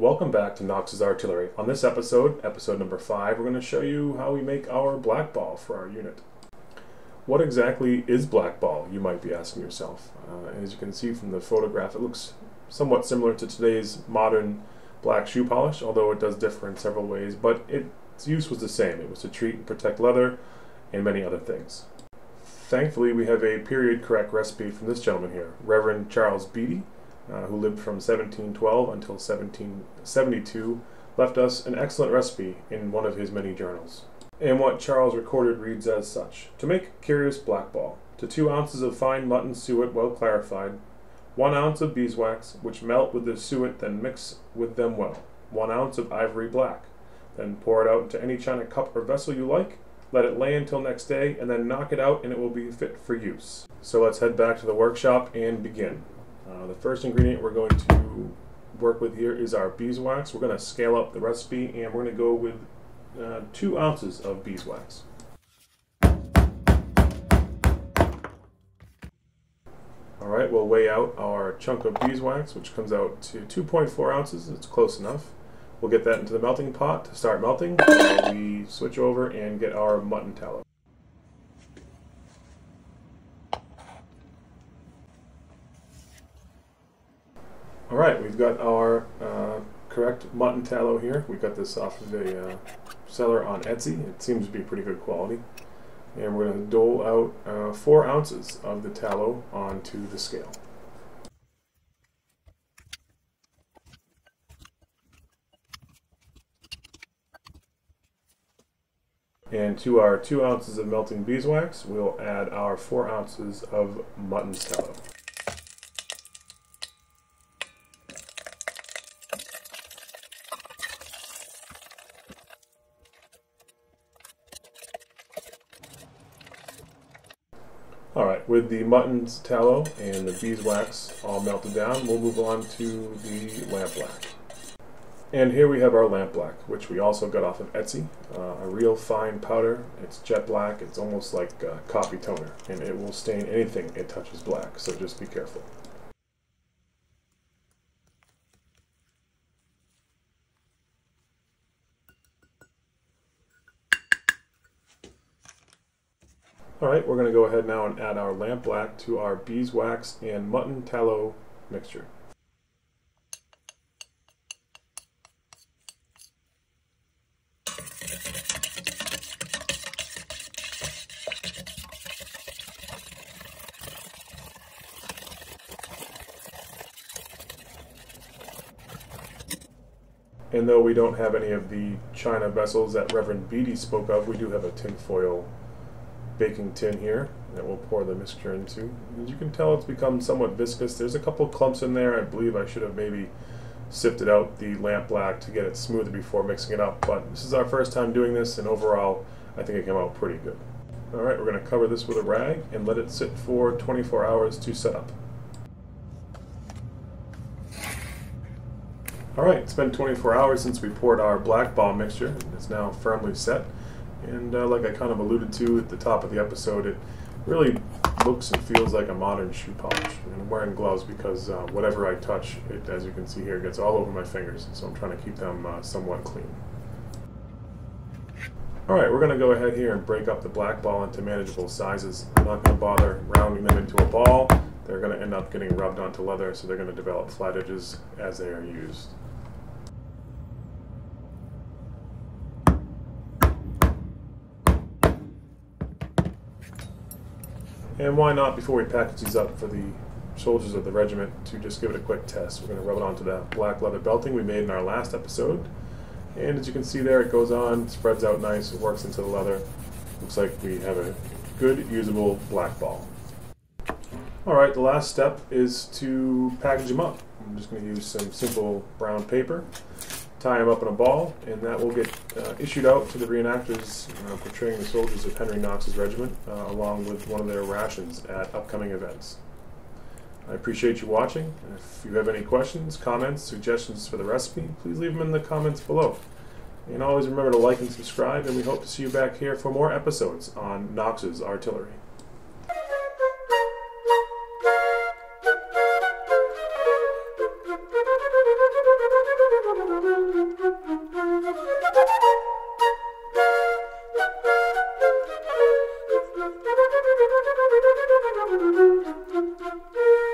Welcome back to Knox's Artillery. On this episode, episode number 5, we're going to show you how we make our black ball for our unit. What exactly is black ball, you might be asking yourself. Uh, as you can see from the photograph, it looks somewhat similar to today's modern black shoe polish, although it does differ in several ways, but its use was the same. It was to treat and protect leather and many other things. Thankfully, we have a period correct recipe from this gentleman here, Reverend Charles Beatty, uh, who lived from 1712 until 1772, left us an excellent recipe in one of his many journals. And what Charles recorded reads as such To make curious black ball, to two ounces of fine mutton suet well clarified, one ounce of beeswax, which melt with the suet, then mix with them well, one ounce of ivory black. Then pour it out into any china cup or vessel you like, let it lay until next day, and then knock it out and it will be fit for use. So let's head back to the workshop and begin. Uh, the first ingredient we're going to work with here is our beeswax. We're going to scale up the recipe and we're going to go with uh, two ounces of beeswax. Alright, we'll weigh out our chunk of beeswax, which comes out to 2.4 ounces. It's close enough. We'll get that into the melting pot to start melting. we switch over and get our mutton tallow. All right, we've got our uh, correct mutton tallow here. We got this off of a uh, seller on Etsy. It seems to be pretty good quality. And we're going to dole out uh, four ounces of the tallow onto the scale. And to our two ounces of melting beeswax, we'll add our four ounces of mutton tallow. Alright, with the mutton's tallow and the beeswax all melted down, we'll move on to the lamp black. And here we have our lamp black, which we also got off of Etsy. Uh, a real fine powder. It's jet black. It's almost like a coffee toner, and it will stain anything it touches black, so just be careful. Alright, we're going to go ahead now and add our lamp black to our beeswax and mutton tallow mixture. And though we don't have any of the china vessels that Reverend Beatty spoke of, we do have a tinfoil baking tin here that we'll pour the mixture into. As you can tell, it's become somewhat viscous. There's a couple clumps in there. I believe I should have maybe sifted out the lamp black to get it smoother before mixing it up, but this is our first time doing this, and overall, I think it came out pretty good. All right, we're going to cover this with a rag and let it sit for 24 hours to set up. All right, it's been 24 hours since we poured our black ball mixture. It's now firmly set. And uh, like I kind of alluded to at the top of the episode, it really looks and feels like a modern shoe polish. And I'm wearing gloves because uh, whatever I touch, it, as you can see here, gets all over my fingers. So I'm trying to keep them uh, somewhat clean. Alright, we're going to go ahead here and break up the black ball into manageable sizes. I'm not going to bother rounding them into a ball. They're going to end up getting rubbed onto leather, so they're going to develop flat edges as they are used. And why not, before we package these up for the soldiers of the regiment, to just give it a quick test. We're going to rub it onto that black leather belting we made in our last episode. And as you can see there, it goes on, spreads out nice, it works into the leather. Looks like we have a good, usable black ball. Alright, the last step is to package them up. I'm just going to use some simple brown paper tie them up in a ball, and that will get uh, issued out to the reenactors uh, portraying the soldiers of Henry Knox's regiment, uh, along with one of their rations at upcoming events. I appreciate you watching. If you have any questions, comments, suggestions for the recipe, please leave them in the comments below. And always remember to like and subscribe, and we hope to see you back here for more episodes on Knox's Artillery. Thank you.